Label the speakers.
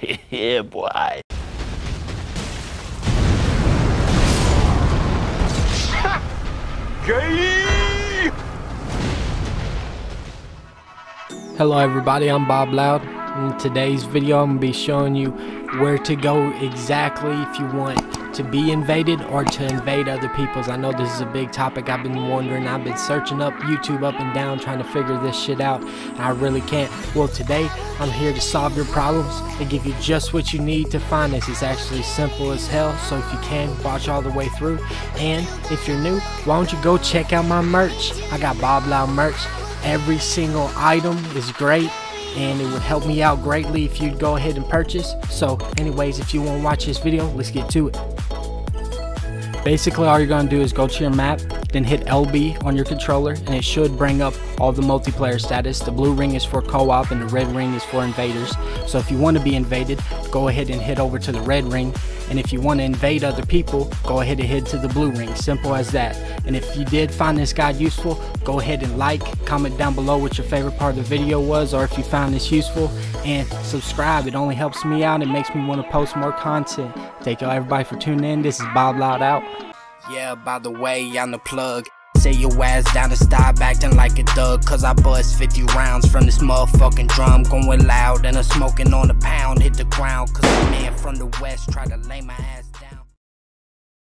Speaker 1: yeah, boy.
Speaker 2: Hello everybody, I'm Bob Loud. In today's video I'm going to be showing you where to go exactly if you want to be invaded or to invade other people's. I know this is a big topic I've been wondering. I've been searching up YouTube up and down trying to figure this shit out I really can't. Well today I'm here to solve your problems and give you just what you need to find this. It's actually simple as hell so if you can watch all the way through and if you're new why don't you go check out my merch. I got Bob Loud merch. Every single item is great and it would help me out greatly if you'd go ahead and purchase. So anyways, if you want to watch this video, let's get to it. Basically all you're to do is go to your map, then hit LB on your controller and it should bring up all the multiplayer status. The blue ring is for co-op and the red ring is for invaders. So if you want to be invaded, go ahead and head over to the red ring. And if you want to invade other people, go ahead and head to the blue ring. Simple as that. And if you did find this guide useful, go ahead and like, comment down below what your favorite part of the video was or if you found this useful and subscribe. It only helps me out. It makes me want to post more content. Thank y'all everybody for tuning in. This is Bob Loud out. Yeah, by the way, I'm the plug. Say your ass down to stop acting like a thug. Cause I bust 50 rounds from this motherfucking drum. Going loud and I'm smoking on the pound. Hit the ground. Cause a man from the west try to lay my ass